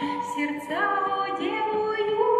Сердца у